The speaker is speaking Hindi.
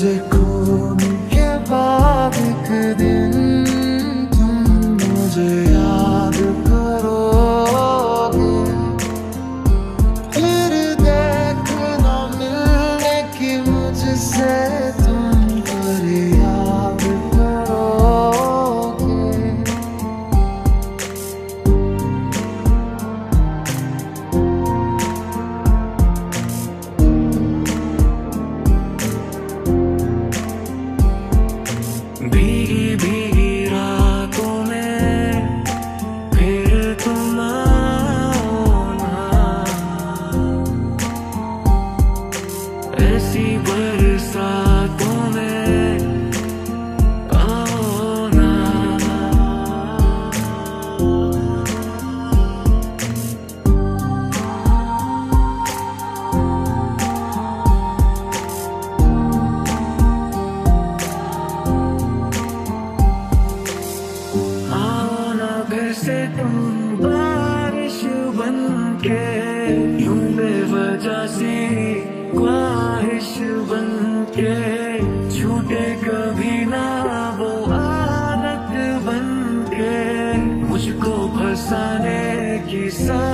तुझे खून के बाद दिन। वजह ख्वाहिश बन के छूटे कभी ना वो आदत बन के मुझको फंसाने की सा